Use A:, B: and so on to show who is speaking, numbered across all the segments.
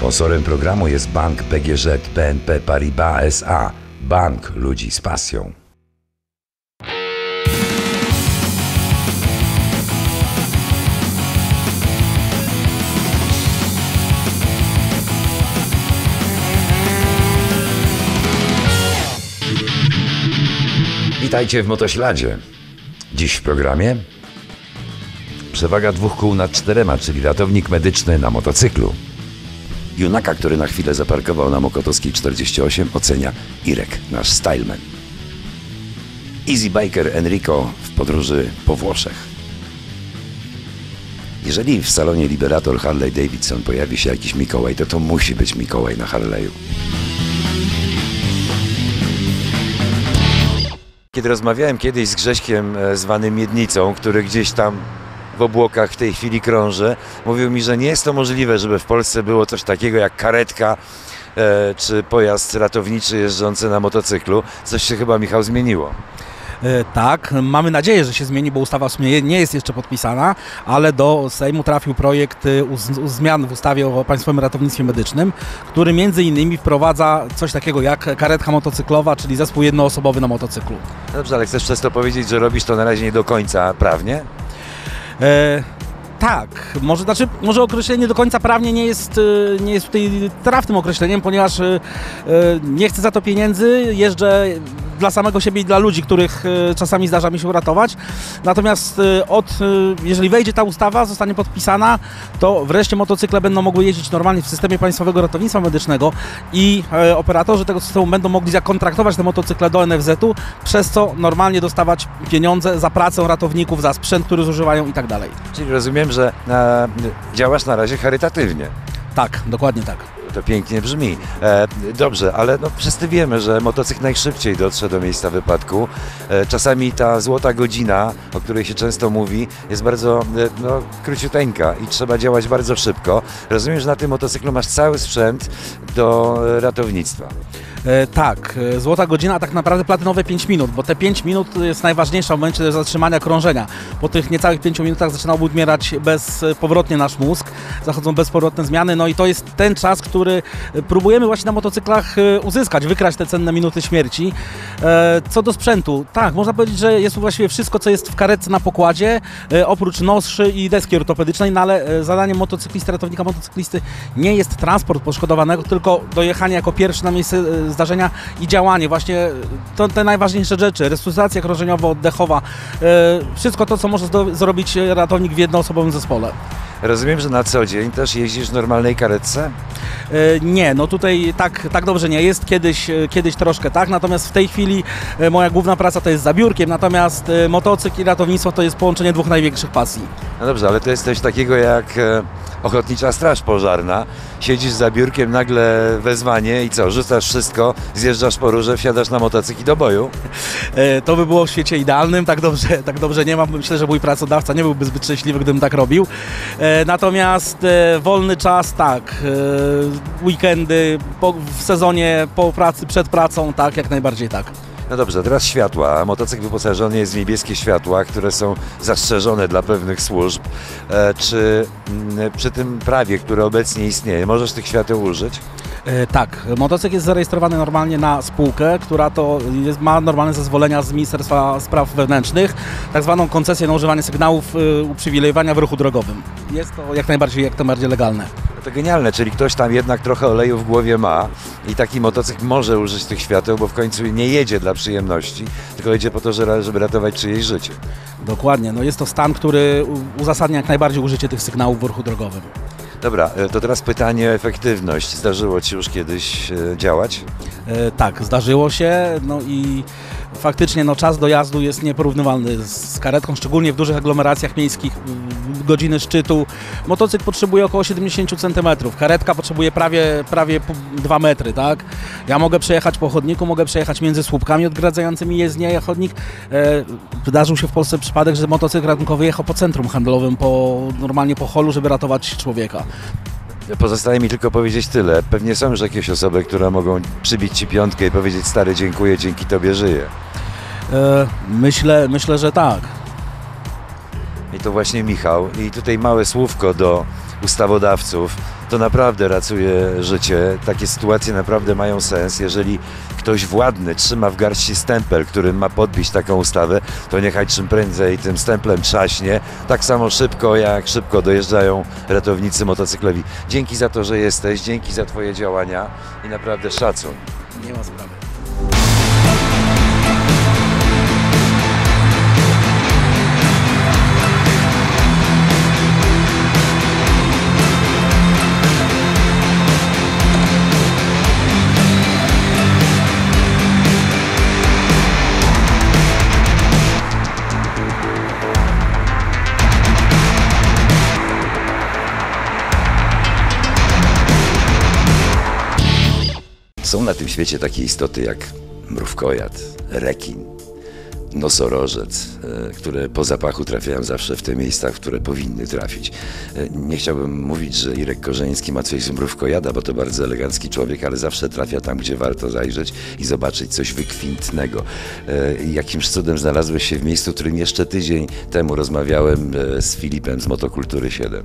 A: Sponsorem programu jest bank PGŻ BNP Paribas SA. Bank ludzi z pasją. Witajcie w Motośladzie. Dziś w programie przewaga dwóch kół nad czterema, czyli ratownik medyczny na motocyklu. Junaka, który na chwilę zaparkował na Mokotowskiej 48, ocenia Irek, nasz styleman. Easy biker Enrico w podróży po Włoszech. Jeżeli w salonie Liberator Harley Davidson pojawi się jakiś Mikołaj, to to musi być Mikołaj na Harley'u. Kiedy rozmawiałem kiedyś z Grześkiem e, zwanym Miednicą, który gdzieś tam w obłokach w tej chwili krąży, mówił mi, że nie jest to możliwe, żeby w Polsce było coś takiego jak karetka e, czy pojazd ratowniczy jeżdżący na motocyklu. Coś się chyba, Michał, zmieniło.
B: E, Tak, mamy nadzieję, że się zmieni, bo ustawa w sumie nie jest jeszcze podpisana, ale do Sejmu trafił projekt e, zmian w ustawie o Państwowym Ratownictwie Medycznym, który między innymi wprowadza coś takiego jak karetka motocyklowa, czyli zespół jednoosobowy na motocyklu.
A: Dobrze, ale chcesz przez to powiedzieć, że robisz to na razie nie do końca prawnie?
B: E, tak, może, znaczy, może określenie do końca prawnie nie jest, e, nie jest tutaj trafnym określeniem, ponieważ e, e, nie chcę za to pieniędzy, jeżdżę dla samego siebie i dla ludzi, których e, czasami zdarza mi się uratować. Natomiast e, od, e, jeżeli wejdzie ta ustawa, zostanie podpisana, to wreszcie motocykle będą mogły jeździć normalnie w systemie Państwowego Ratownictwa Medycznego i operatorzy tego systemu będą mogli zakontraktować te motocykle do NFZ-u, przez co normalnie dostawać pieniądze za pracę ratowników, za sprzęt, który zużywają i tak dalej.
A: Czyli rozumiem, że e, działasz na razie charytatywnie.
B: Tak, dokładnie tak.
A: To pięknie brzmi. E, dobrze, ale no, wszyscy wiemy, że motocykl najszybciej dotrze do miejsca wypadku. E, czasami ta złota godzina, o której się często mówi, jest bardzo e, no, króciuteńka i trzeba działać bardzo szybko. Rozumiem, że na tym motocyklu masz cały sprzęt do e, ratownictwa.
B: E, tak, e, złota godzina, a tak naprawdę platynowe 5 minut, bo te 5 minut jest najważniejsza w momencie zatrzymania krążenia. Po tych niecałych 5 minutach zaczyna odmierać bezpowrotnie nasz mózg, zachodzą bezpowrotne zmiany, no i to jest ten czas, który e, próbujemy właśnie na motocyklach e, uzyskać, wykrać te cenne minuty śmierci. E, Co do sprzętu, tak, można powiedzieć, że jest tu właściwie wszystko, co jest w karetce na pokładzie, e, oprócz noszy i deski ortopedycznej, no ale e, zadaniem motocyklisty, ratownika motocyklisty nie jest transport poszkodowanego, tylko dojechanie jako pierwszy na miejsce e, zdarzenia i działanie. Właśnie to te najważniejsze rzeczy, resuscytacja krążeniowo-oddechowa, e, wszystko to, co może zrobić ratownik w jednoosobowym zespole.
A: Rozumiem, że na co dzień też jeździsz w normalnej karetce?
B: E, Nie, no tutaj tak, tak dobrze nie jest. Kiedyś, e, kiedyś troszkę tak, natomiast w tej chwili moja główna praca to jest za biurkiem, natomiast motocykl i ratownictwo to jest połączenie dwóch największych pasji.
A: No dobrze, ale to jest coś takiego jak Ochotnicza Straż Pożarna. Siedzisz za biurkiem, nagle wezwanie i co, rzucasz wszystko, zjeżdżasz po rurze, wsiadasz na motocykl i do boju.
B: E, To by było w świecie idealnym, tak dobrze, tak dobrze nie mam. Myślę, że mój pracodawca nie byłby zbyt szczęśliwy, gdybym tak robił. E, Natomiast e, wolny czas, tak, weekendy, po, w sezonie, po pracy, przed pracą, tak, jak najbardziej tak.
A: No dobrze, teraz światła. Motocykl wyposażony jest w niebieskie światła, które są zastrzeżone dla pewnych służb. E, czy mm, przy tym prawie, które obecnie istnieje, możesz tych świateł użyć?
B: E, Tak, motocykl jest zarejestrowany normalnie na spółkę, która to jest, ma normalne zezwolenia z Ministerstwa Spraw Wewnętrznych, tak zwaną koncesję na używanie sygnałów y, uprzywilejowania w ruchu drogowym. Jest to jak najbardziej, jak najbardziej legalne.
A: To genialne, czyli ktoś tam jednak trochę oleju w głowie ma i taki motocykl może użyć tych świateł, bo w końcu nie jedzie dla przyjemności, tylko jedzie po to, że- żeby ratować czyjeś życie.
B: Dokładnie, no jest to stan, który uzasadnia jak najbardziej użycie tych sygnałów w ruchu drogowym.
A: Dobra, e, to teraz pytanie o efektywność. Zdarzyło Ci już kiedyś e, działać?
B: E, tak, zdarzyło się, no i faktycznie no, czas dojazdu jest nieporównywalny z karetką, szczególnie w dużych aglomeracjach miejskich, godziny szczytu. Motocykl potrzebuje około 70 cm, karetka potrzebuje prawie, prawie 2 metry, tak? Ja mogę przejechać po chodniku, mogę przejechać między słupkami odgradzającymi jezdnię chodnik. E, wydarzył się w Polsce przypadek, że motocykl ratunkowy jechał po centrum handlowym, po, normalnie po holu, żeby ratować człowieka.
A: Pozostaje mi tylko powiedzieć tyle. Pewnie są już jakieś osoby, które mogą przybić Ci piątkę i powiedzieć stary dziękuję, dzięki Tobie żyję.
B: E, myślę, myślę, że tak.
A: To właśnie Michał. I tutaj małe słówko do ustawodawców, to naprawdę ratuje życie. Takie sytuacje naprawdę mają sens. Jeżeli ktoś władny trzyma w garści stempel, którym ma podbić taką ustawę, to niechaj czym prędzej tym stemplem trzaśnie. Tak samo szybko, jak szybko dojeżdżają ratownicy motocyklowi. Dzięki za to, że jesteś, dzięki za Twoje działania i naprawdę szacun.
B: Nie ma sprawy.
A: Są na tym świecie takie istoty jak mrówkojad, rekin, nosorożec, e, które po zapachu trafiają zawsze w te miejsca, w które powinny trafić. E, Nie chciałbym mówić, że Irek Korzeński ma coś z mrówkojada, bo to bardzo elegancki człowiek, ale zawsze trafia tam, gdzie warto zajrzeć i zobaczyć coś wykwintnego. E, Jakimś cudem znalazłeś się w miejscu, w którym jeszcze tydzień temu rozmawiałem z Filipem z Motokultury 7.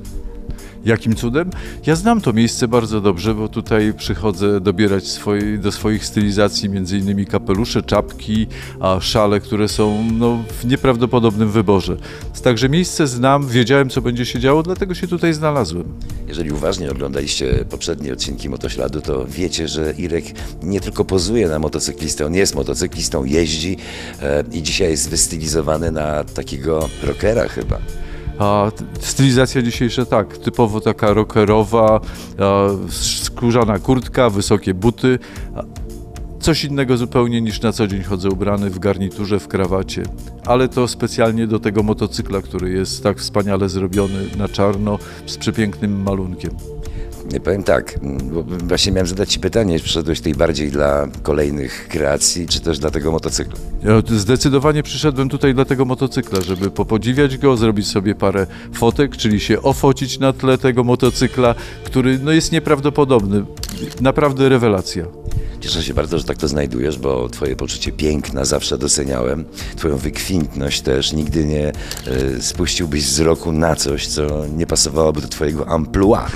C: Jakim cudem? Ja znam to miejsce bardzo dobrze, bo tutaj przychodzę dobierać swoi, do swoich stylizacji między innymi kapelusze, czapki, a szale, które są no, w nieprawdopodobnym wyborze. Także miejsce znam, wiedziałem co będzie się działo, dlatego się tutaj znalazłem.
A: Jeżeli uważnie oglądaliście poprzednie odcinki Motośladu, to wiecie, że Irek nie tylko pozuje na motocyklistę, on jest motocyklistą, jeździ e, i dzisiaj jest wystylizowany na takiego rockera chyba.
C: A stylizacja dzisiejsza tak, typowo taka rockerowa, skórzana kurtka, wysokie buty. Coś innego zupełnie niż na co dzień chodzę ubrany w garniturze, w krawacie, ale to specjalnie do tego motocykla, który jest tak wspaniale zrobiony na czarno z przepięknym malunkiem.
A: Powiem tak, właśnie miałem zadać Ci pytanie, czy przyszedłeś tutaj bardziej dla kolejnych kreacji, czy też dla tego motocykla?
C: Ja zdecydowanie przyszedłem tutaj dla tego motocykla, żeby popodziwiać go, zrobić sobie parę fotek, czyli się ofocić na tle tego motocykla, który no, jest nieprawdopodobny. Naprawdę rewelacja.
A: Cieszę się bardzo, że tak to znajdujesz, bo Twoje poczucie piękna zawsze doceniałem. Twoją wykwintność też. Nigdy nie e, spuściłbyś wzroku na coś, co nie pasowałoby do Twojego amplua.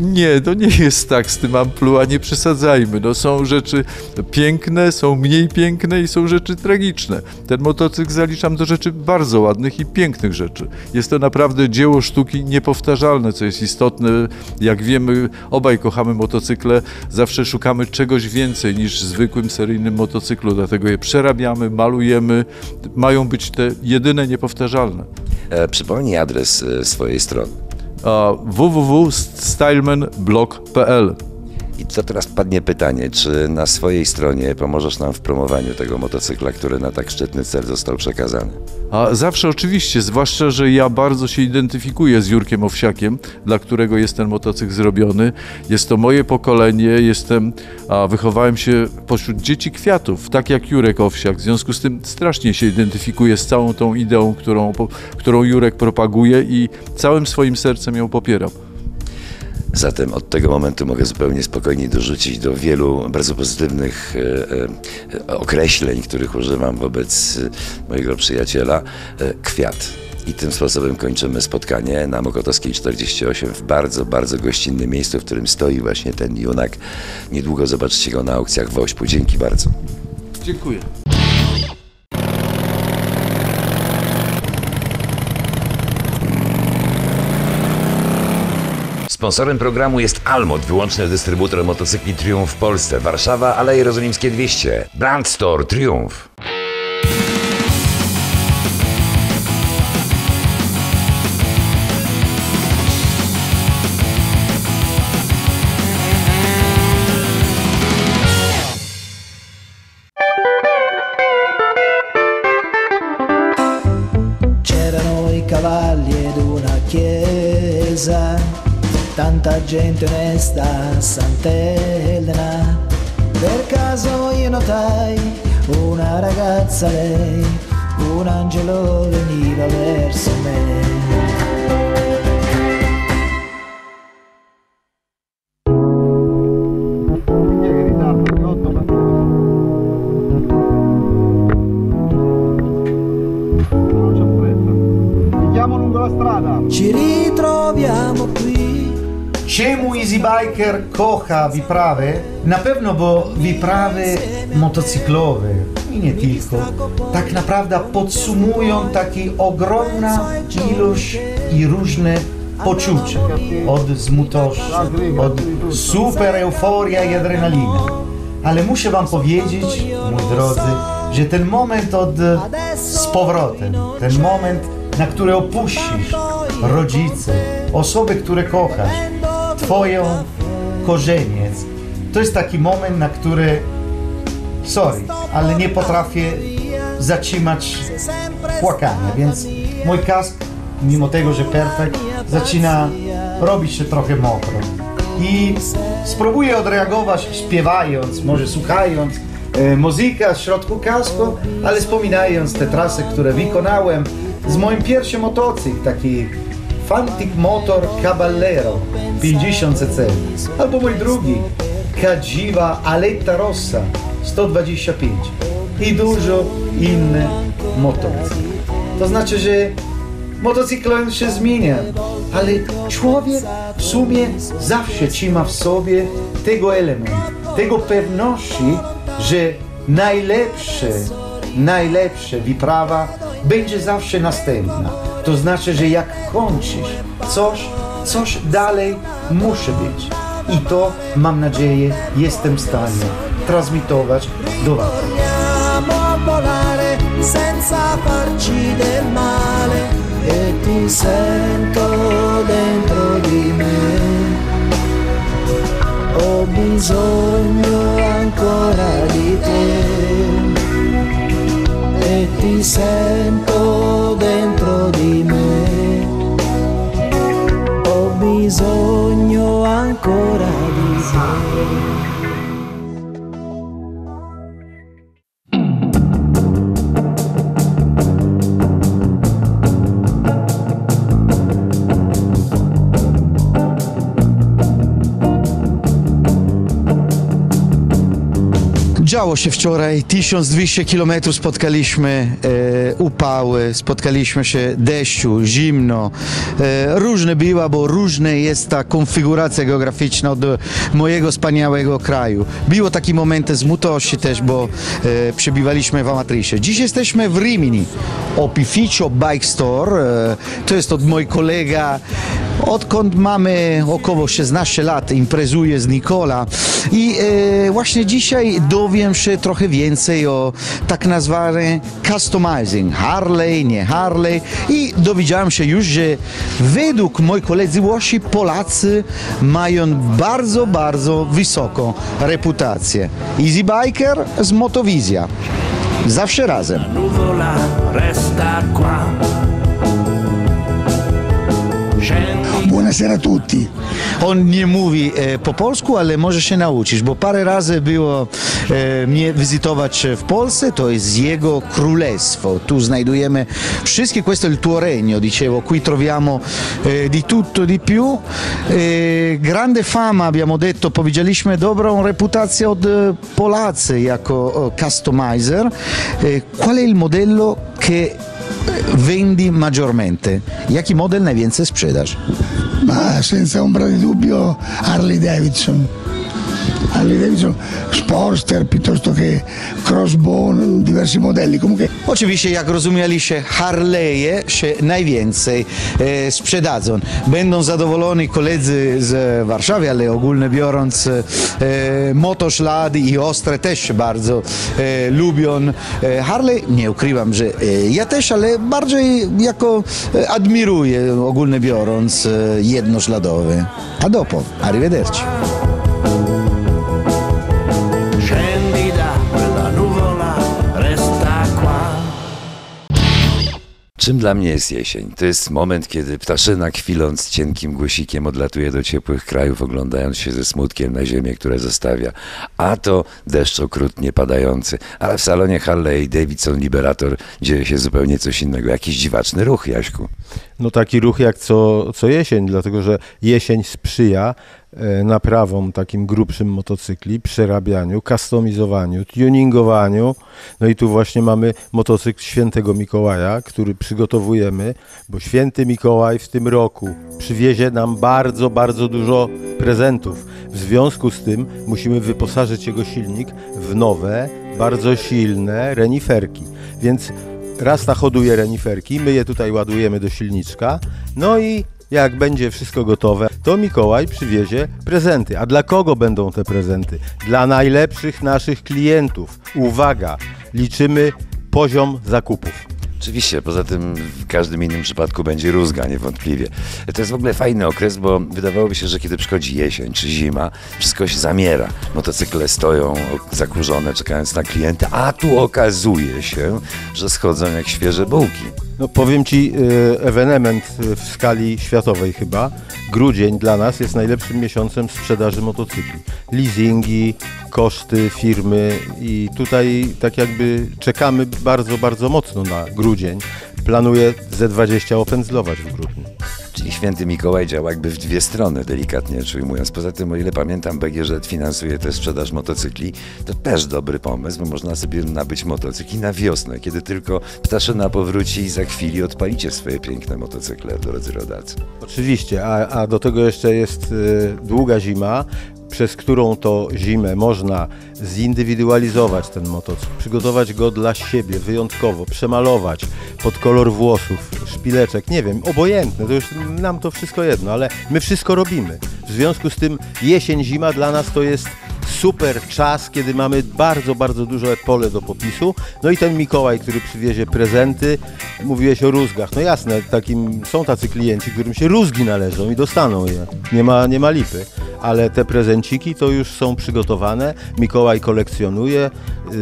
C: Nie, to nie jest tak z tym amplua, nie przesadzajmy. No, są rzeczy piękne, są mniej piękne i są rzeczy tragiczne. Ten motocykl zaliczam do rzeczy bardzo ładnych i pięknych rzeczy. Jest to naprawdę dzieło sztuki niepowtarzalne, co jest istotne. Jak wiemy, obaj kochamy motocykle, zawsze szukamy czegoś więcej niż w zwykłym seryjnym motocyklu, dlatego je przerabiamy, malujemy. Mają być te jedyne niepowtarzalne.
A: E, przypomnij adres e, swojej strony.
C: Www.stylemanblog.pl
A: to teraz padnie pytanie, czy na swojej stronie pomożesz nam w promowaniu tego motocykla, który na tak szczytny cel został przekazany?
C: A zawsze oczywiście, zwłaszcza, że ja bardzo się identyfikuję z Jurkiem Owsiakiem, dla którego jest ten motocykl zrobiony. Jest to moje pokolenie, jestem, a wychowałem się pośród dzieci kwiatów, tak jak Jurek Owsiak. W związku z tym strasznie się identyfikuję z całą tą ideą, którą, którą Jurek propaguje i całym swoim sercem ją popieram.
A: Zatem od tego momentu mogę zupełnie spokojnie dorzucić do wielu bardzo pozytywnych e, e, określeń, których używam wobec e, mojego przyjaciela, kwiat. I tym sposobem kończymy spotkanie na Mokotowskiej 48 w bardzo, bardzo gościnnym miejscu, w którym stoi właśnie ten junak. Niedługo zobaczycie go na aukcjach w Ośpu. Dzięki bardzo.
C: Dziękuję.
A: Sponsorem programu jest Almot, wyłączny dystrybutor motocykli Triumph w Polsce. Warszawa, Aleje Jerozolimskie 200. Brand Store Triumph.
D: Gente onesta, Sant'Elena. Per caso io notai una ragazza lei, un angelo veniva verso me.
E: Biker kocha wyprawy? Na pewno, bo wyprawy motocyklowe i nie tylko, tak naprawdę podsumują taki ogromna ilość i różne poczucia. Od zmutości, od super euforia i adrenalina. Ale muszę wam powiedzieć, moi drodzy, że ten moment od z powrotem, ten moment, na który opuścisz rodzice, osoby, które kochasz, twoją korzeniec, to jest taki moment, na który sorry, ale nie potrafię zatrzymać płakania, więc mój kask, mimo tego, że perfekt, zaczyna robić się trochę mokro. I spróbuję odreagować śpiewając, może słuchając e, muzyka w środku kasku, ale wspominając te trasy, które wykonałem z moim pierwszym motocykl, taki Fantic Motor Caballero 50 cc, albo mój drugi Kadziwa Aletta Rossa 125 i dużo inne motocykle. To znaczy, że motocykl się zmienia, ale człowiek w sumie zawsze trzyma w sobie tego elementu, tego pewności, że najlepsze, najlepsze wyprawa będzie zawsze następna. To znaczy, że jak kończysz coś, coś dalej musi być. I to, mam nadzieję, jestem w stanie transmitować do Was.
D: Senza farci del male e ti sento dentro di me. Ho bisogno ancora di te ti sento dentro di me. Ho bisogno ancora di te.
F: Działo się wczoraj, 1200 km spotkaliśmy e, upały, spotkaliśmy się deszczu, zimno. E, różne była, bo różna jest ta konfiguracja geograficzna od mojego wspaniałego kraju. Było takie momenty zmutości też, bo e, przebywaliśmy w Amatrisie. Dziś jesteśmy w Rimini, Opificio Bike Store. E, to jest od mój kolega Odkąd mamy około 16 lat, imprezuję z Nikola i e, właśnie dzisiaj dowiem się trochę więcej o tak nazwany customizing, Harley, nie Harley i dowiedziałem się już, że według moi koledzy Włosi Polacy mają bardzo, bardzo wysoką reputację. Easy Biker z Motowizja. Zawsze razem.
G: Buonasera a tutti.
F: On nie mówi po polsku, ale może się nauczyć, bo parę razy było mnie wizytować w Polsce, to jest jego królestwo. Tu znajdujemy wszystkie, questo è il tuo regno, dicevo, qui troviamo di tutto di più. Grande fama, abbiamo detto, powiedzieliśmy, dobrą reputację od Polacy jako customizer. Qual è il modello che vendi maggiormente? Jaki model najwięcej sprzedaż?
G: Ma senza ombra di dubbio Harley Davidson. Harley Davidson Sportster piuttosto che Crossbone, diversi modelli. Comunque
F: Oczywiście, jak rozumieliście, Harley'e się najwięcej e, sprzedadzą. Będą zadowoleni koledzy z Warszawy, ale ogólnie biorąc, e, motoszlady i ostre też bardzo e, lubią e, Harley. Nie ukrywam, że e, ja też, ale bardziej jako e, admiruję ogólnie biorąc jednoszladowy. A dopo, arrivederci.
A: Czym dla mnie jest jesień? To jest moment, kiedy ptaszyna kwiląc cienkim głosikiem odlatuje do ciepłych krajów, oglądając się ze smutkiem na ziemię, które zostawia. A to deszcz okrutnie padający. Ale w salonie Harley Davidson Liberator dzieje się zupełnie coś innego. Jakiś dziwaczny ruch, Jaśku.
H: No taki ruch jak co, co jesień, dlatego że jesień sprzyja e, naprawą takim grubszym motocykli, przerabianiu, customizowaniu, tuningowaniu. No i tu właśnie mamy motocykl Świętego Mikołaja, który przygotowujemy, bo Święty Mikołaj w tym roku przywiezie nam bardzo, bardzo dużo prezentów. W związku z tym musimy wyposażyć jego silnik w nowe, bardzo silne reniferki. Więc Rasta hoduje reniferki, my je tutaj ładujemy do silniczka, no i jak będzie wszystko gotowe, to Mikołaj przywiezie prezenty. A dla kogo będą te prezenty? Dla najlepszych naszych klientów. Uwaga, liczymy poziom zakupów.
A: Oczywiście, poza tym w każdym innym przypadku będzie rózga, niewątpliwie. To jest w ogóle fajny okres, bo wydawałoby się, że kiedy przychodzi jesień czy zima, wszystko się zamiera. Motocykle stoją zakurzone, czekając na klienta, a tu okazuje się, że schodzą jak świeże bułki.
H: No powiem Ci, y, ewenement y, w skali światowej chyba, grudzień dla nas jest najlepszym miesiącem sprzedaży motocykli. Leasingi, koszty firmy i tutaj tak jakby czekamy bardzo, bardzo mocno na grudzień. Planuję Z20 opędzlować w grudniu.
A: Czyli święty Mikołaj działa jakby w dwie strony, delikatnie rzecz ujmując. Poza tym, o ile pamiętam, BGŻ finansuje też sprzedaż motocykli. To też dobry pomysł, bo można sobie nabyć motocykl i na wiosnę, kiedy tylko ptaszyna powróci i za chwili odpalicie swoje piękne motocykle, drodzy rodacy.
H: Oczywiście, a, a do tego jeszcze jest y, długa zima, przez którą to zimę można zindywidualizować ten motocykl, przygotować go dla siebie wyjątkowo, przemalować pod kolor włosów, szpileczek, nie wiem, obojętne, to już nam to wszystko jedno, ale my wszystko robimy. W związku z tym jesień, zima dla nas to jest super czas, kiedy mamy bardzo, bardzo duże pole do popisu. No i ten Mikołaj, który przywiezie prezenty, mówiłeś o rózgach. No jasne, takim, są tacy klienci, którym się rózgi należą i dostaną je. Nie ma, nie ma lipy. Ale te prezenciki to już są przygotowane. Mikołaj kolekcjonuje,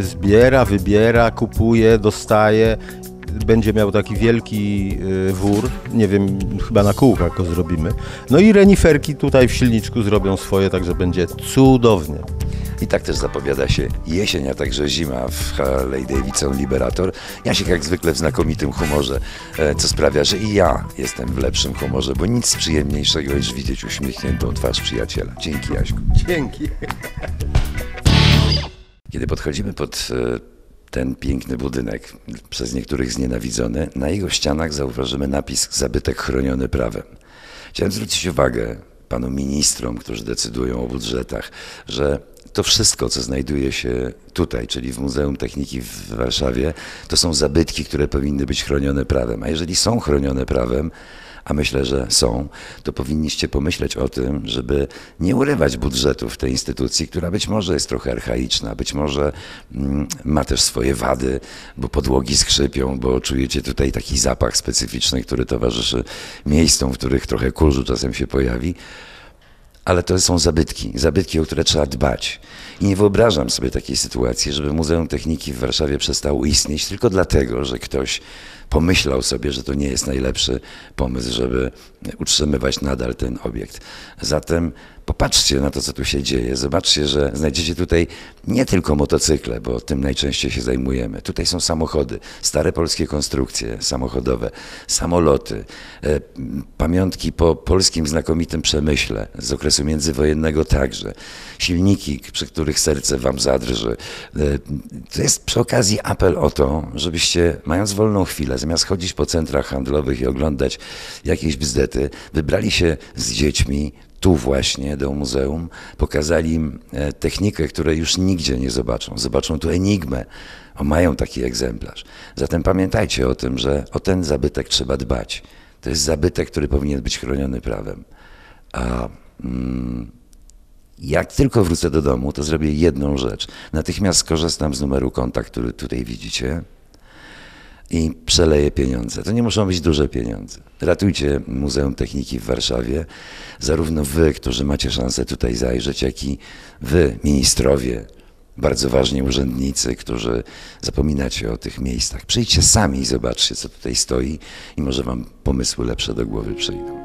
H: zbiera, wybiera, kupuje, dostaje będzie miał taki wielki y, wór, nie wiem, chyba na kółkach go zrobimy. No i reniferki tutaj w silniczku zrobią swoje, także będzie cudownie.
A: I tak też zapowiada się jesień, a także zima w Harley Davidson Liberator. Jasiek jak zwykle w znakomitym humorze, e, co sprawia, że i ja jestem w lepszym humorze, bo nic przyjemniejszego niż widzieć uśmiechniętą twarz przyjaciela. Dzięki Jaśku.
H: Dzięki.
A: Kiedy podchodzimy pod e, ten piękny budynek, przez niektórych znienawidzony, na jego ścianach zauważymy napis zabytek chroniony prawem. Chciałem zwrócić uwagę panu ministrom, którzy decydują o budżetach, że to wszystko, co znajduje się tutaj, czyli w Muzeum Techniki w Warszawie, to są zabytki, które powinny być chronione prawem. A jeżeli są chronione prawem, a myślę, że są, to powinniście pomyśleć o tym, żeby nie urywać budżetów tej instytucji, która być może jest trochę archaiczna, być może mm, ma też swoje wady, bo podłogi skrzypią, bo czujecie tutaj taki zapach specyficzny, który towarzyszy miejscom, w których trochę kurzu czasem się pojawi. Ale to są zabytki, zabytki, o które trzeba dbać. I nie wyobrażam sobie takiej sytuacji, żeby Muzeum Techniki w Warszawie przestało istnieć tylko dlatego, że ktoś pomyślał sobie, że to nie jest najlepszy pomysł, żeby utrzymywać nadal ten obiekt. Zatem popatrzcie na to, co tu się dzieje. Zobaczcie, że znajdziecie tutaj nie tylko motocykle, bo tym najczęściej się zajmujemy. Tutaj są samochody, stare polskie konstrukcje samochodowe, samoloty, e, pamiątki po polskim znakomitym przemyśle z okresu międzywojennego także, silniki, przy których serce wam zadrży. E, to jest przy okazji apel o to, żebyście, mając wolną chwilę, zamiast chodzić po centrach handlowych i oglądać jakieś bzdety, wybrali się z dziećmi tu właśnie do muzeum, pokazali im e, technikę, której już nigdzie nie zobaczą. Zobaczą tu enigmę, o, mają taki egzemplarz. Zatem pamiętajcie o tym, że o ten zabytek trzeba dbać. To jest zabytek, który powinien być chroniony prawem. A mm, jak tylko wrócę do domu, to zrobię jedną rzecz. Natychmiast skorzystam z numeru konta, który tutaj widzicie i przeleję pieniądze. To nie muszą być duże pieniądze. Ratujcie Muzeum Techniki w Warszawie. Zarówno wy, którzy macie szansę tutaj zajrzeć, jak i wy, ministrowie, bardzo ważni urzędnicy, którzy zapominacie o tych miejscach. Przyjdźcie sami i zobaczcie, co tutaj stoi i może wam pomysły lepsze do głowy przyjdą.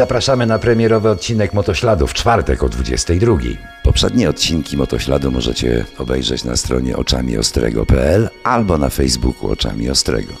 A: Zapraszamy na premierowy odcinek Motośladu w czwartek o 22. Poprzednie odcinki Motośladu możecie obejrzeć na stronie oczamiostrego.pl albo na Facebooku Oczami Ostrego.